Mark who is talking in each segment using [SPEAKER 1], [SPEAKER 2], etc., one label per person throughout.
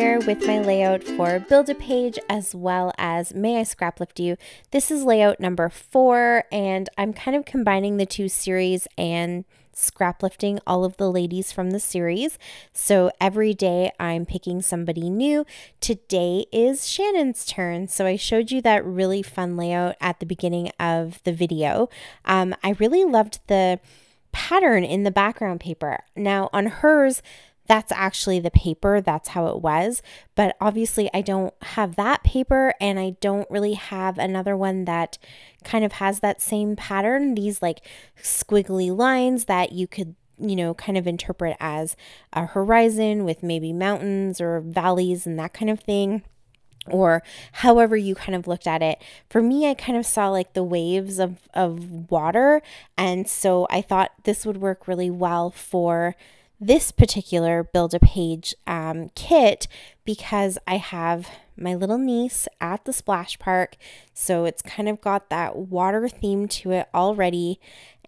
[SPEAKER 1] with my layout for Build a Page as well as May I Scraplift You. This is layout number four, and I'm kind of combining the two series and scraplifting all of the ladies from the series. So every day I'm picking somebody new. Today is Shannon's turn. So I showed you that really fun layout at the beginning of the video. Um, I really loved the pattern in the background paper. Now on hers, that's actually the paper. That's how it was. But obviously, I don't have that paper and I don't really have another one that kind of has that same pattern. These like squiggly lines that you could you know, kind of interpret as a horizon with maybe mountains or valleys and that kind of thing or however you kind of looked at it. For me, I kind of saw like the waves of, of water. And so I thought this would work really well for this particular Build a Page um, kit because I have my little niece at the splash park. So it's kind of got that water theme to it already.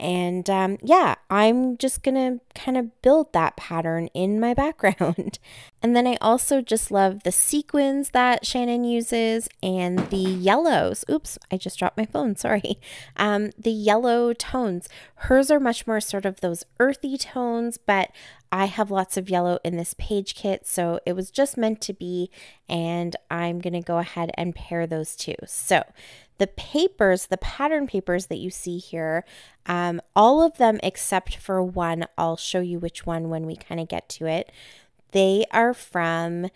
[SPEAKER 1] And um, yeah, I'm just to kind of build that pattern in my background. and then I also just love the sequins that Shannon uses and the yellows. Oops, I just dropped my phone, sorry. Um, the yellow tones. Hers are much more sort of those earthy tones, but I have lots of yellow in this page kit, so it was just meant to be, and I'm to go ahead and pair those two. So the papers, the pattern papers that you see here, um, all of them except for one, I'll show you which one when we kind of get to it. They are from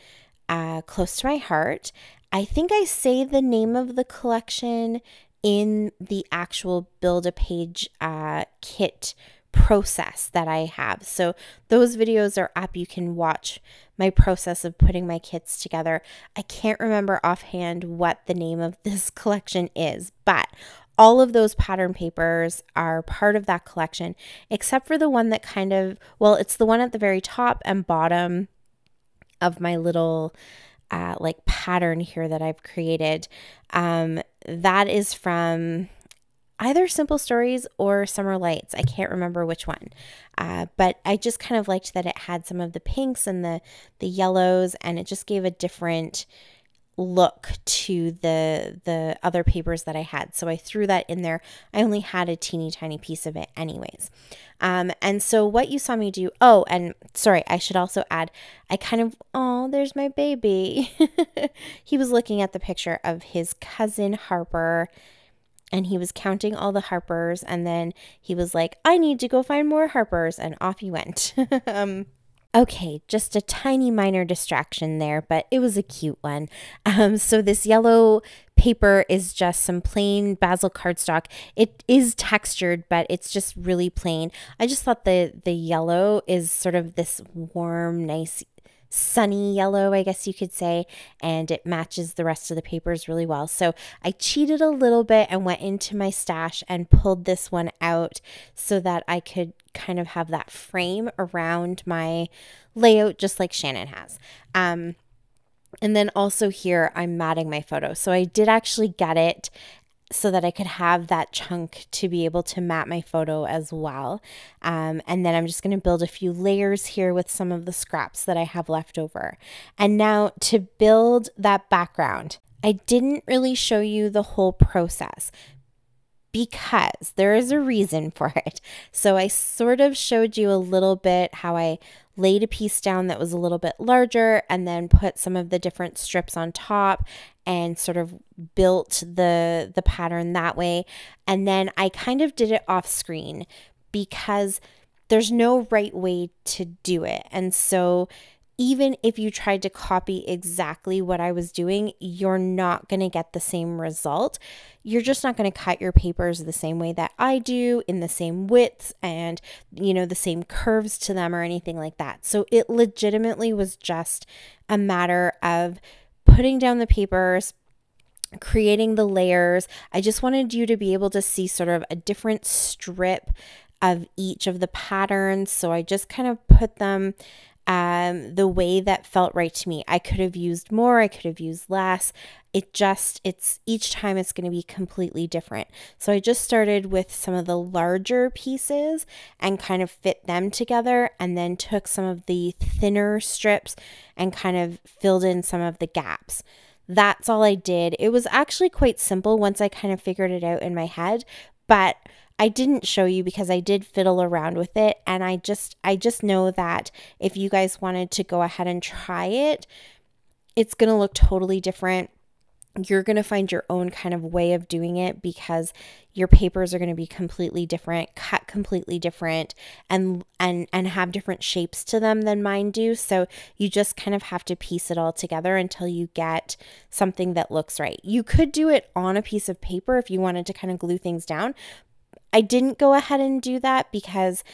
[SPEAKER 1] uh, Close to My Heart. I think I say the name of the collection in the actual Build a Page uh, kit process that I have. So those videos are up. You can watch my process of putting my kits together. I can't remember offhand what the name of this collection is, but all of those pattern papers are part of that collection, except for the one that kind of, well, it's the one at the very top and bottom of my little uh, like pattern here that I've created. Um, that is from either Simple Stories or Summer Lights. I can't remember which one. Uh, but I just kind of liked that it had some of the pinks and the, the yellows, and it just gave a different look to the the other papers that I had. So I threw that in there. I only had a teeny tiny piece of it anyways. Um, and so what you saw me do, oh, and sorry, I should also add, I kind of, oh, there's my baby. he was looking at the picture of his cousin Harper and he was counting all the Harpers and then he was like, I need to go find more Harpers and off he went. um, okay, just a tiny minor distraction there, but it was a cute one. Um, so this yellow paper is just some plain Bazzill cardstock. It is textured, but it's just really plain. I just thought the the yellow is sort of this warm, nice sunny yellow, I guess you could say, and it matches the rest of the papers really well. So I cheated a little bit and went into my stash and pulled this one out so that I could kind of have that frame around my layout just like Shannon has. Um, and then also here, I'm matting my photo. So I did actually get it so that I could have that chunk to be able to map my photo as well. Um, and then I'm just going to build a few layers here with some of the scraps that I have left over. And now to build that background, I didn't really show you the whole process because there is a reason for it. So I sort of showed you a little bit how I laid a piece down that was a little bit larger and then put some of the different strips on top and sort of built the the pattern that way. And then I kind of did it off screen because there's no right way to do it. And so even if you tried to copy exactly what I was doing, you're not going to get the same result. You're just not going to cut your papers the same way that I do, in the same widths and, you know, the same curves to them or anything like that. So it legitimately was just a matter of putting down the papers, creating the layers. I just wanted you to be able to see sort of a different strip of each of the patterns. So I just kind of put them um, the way that felt right to me. I could have used more, I could have used less. It just, it's each time it's going to be completely different. So I just started with some of the larger pieces and kind of fit them together, and then took some of the thinner strips and kind of filled in some of the gaps. That's all I did. It was actually quite simple once I kind of figured it out in my head, but I didn't show you because I did fiddle around with it and I just I just know that if you guys wanted to go ahead and try it, it's going to look totally different. You're going to find your own kind of way of doing it because your papers are going to be completely different, cut completely different and and and have different shapes to them than mine do. So you just kind of have to piece it all together until you get something that looks right. You could do it on a piece of paper if you wanted to kind of glue things down, I didn't go ahead and do that because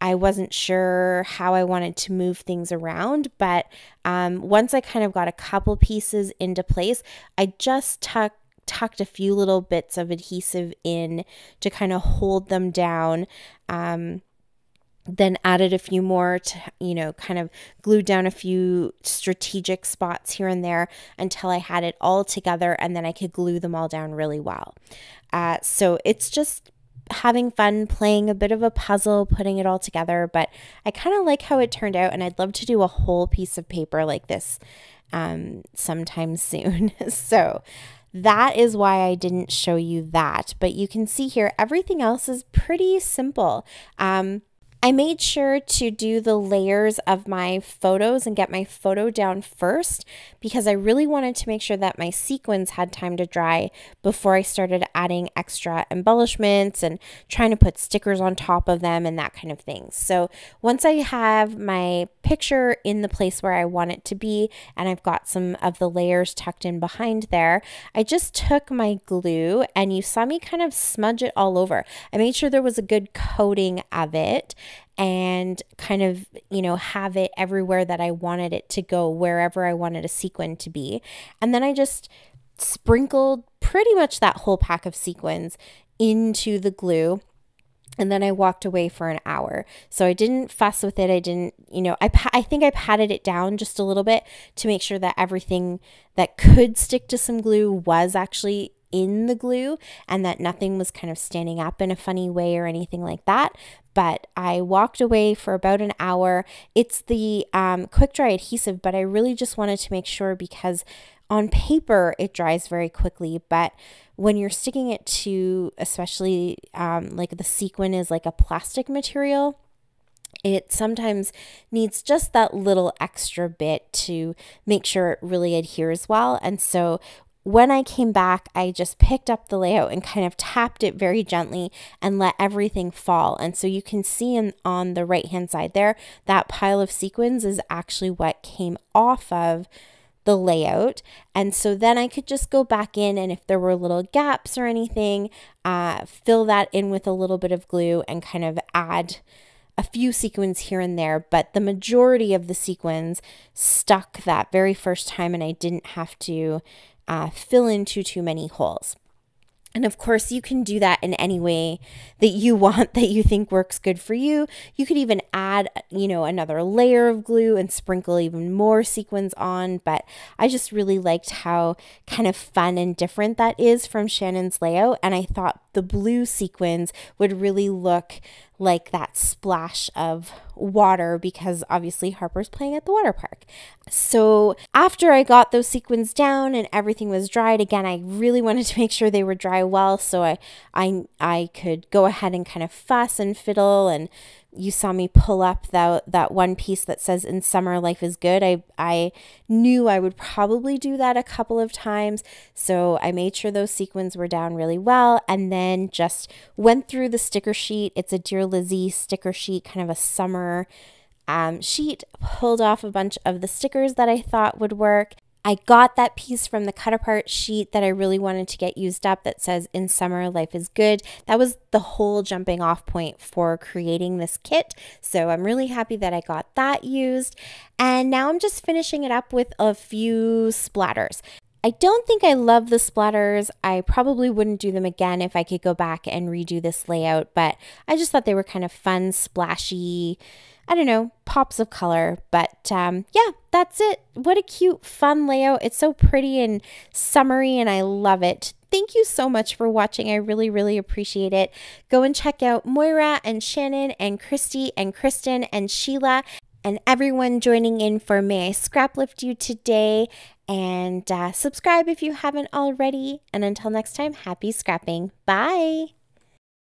[SPEAKER 1] I wasn't sure how I wanted to move things around. But um, once I kind of got a couple pieces into place, I just tucked tucked a few little bits of adhesive in to kind of hold them down. Um, then added a few more to, you know, kind of glued down a few strategic spots here and there until I had it all together and then I could glue them all down really well. Uh, so it's just having fun playing a bit of a puzzle, putting it all together. But I kind of like how it turned out, and I'd love to do a whole piece of paper like this um, sometime soon. so that is why I didn't show you that. But you can see here, everything else is pretty simple. Um, I made sure to do the layers of my photos and get my photo down first because I really wanted to make sure that my sequins had time to dry before I started adding extra embellishments and trying to put stickers on top of them and that kind of thing. So once I have my picture in the place where I want it to be and I've got some of the layers tucked in behind there, I just took my glue and you saw me kind of smudge it all over. I made sure there was a good coating of it and kind of, you know, have it everywhere that I wanted it to go, wherever I wanted a sequin to be. And then I just sprinkled pretty much that whole pack of sequins into the glue and then I walked away for an hour. So I didn't fuss with it. I didn't, you know, I I think I patted it down just a little bit to make sure that everything that could stick to some glue was actually in the glue and that nothing was kind of standing up in a funny way or anything like that. But I walked away for about an hour. It's the um, quick dry adhesive, but I really just wanted to make sure because on paper it dries very quickly, but when you're sticking it to, especially um, like the sequin is like a plastic material, it sometimes needs just that little extra bit to make sure it really adheres well. And so when I came back, I just picked up the layout and kind of tapped it very gently and let everything fall. And so you can see in, on the right hand side there, that pile of sequins is actually what came off of the layout. And so then I could just go back in and if there were little gaps or anything, uh, fill that in with a little bit of glue and kind of add a few sequins here and there, but the majority of the sequins stuck that very first time and I didn't have to uh, fill into too many holes. And of course, you can do that in any way that you want that you think works good for you. You could even add, you know, another layer of glue and sprinkle even more sequins on. But I just really liked how kind of fun and different that is from Shannon's layout. And I thought the blue sequins would really look like that splash of water because obviously Harper's playing at the water park. So after I got those sequins down and everything was dried again, I really wanted to make sure they were dry well so I I I could go ahead and kind of fuss and fiddle and you saw me pull up that that one piece that says in summer life is good. I i knew i would probably do that a couple of times. So i made sure those sequins were down really well. And then just went through the sticker sheet. It's a dear lizzie sticker sheet kind of a summer um, sheet pulled off a bunch of the stickers that i thought would work I got that piece from the cut apart sheet that I really wanted to get used up that says in summer life is good. That was the whole jumping off point for creating this kit. So I'm really happy that I got that used. And now I'm just finishing it up with a few splatters. I don't think I love the splatters. I probably wouldn't do them again if I could go back and redo this layout, but I just thought they were kind of fun, splashy, I don't know, pops of color. But um, yeah, that's it. What a cute, fun layout. It's so pretty and summery, and I love it. Thank you so much for watching. I really, really appreciate it. Go and check out Moira and Shannon and Christy and Kristin and Sheila and everyone joining in for May I Scraplift You today. And uh, subscribe if you haven't already. And until next time, happy scrapping. Bye.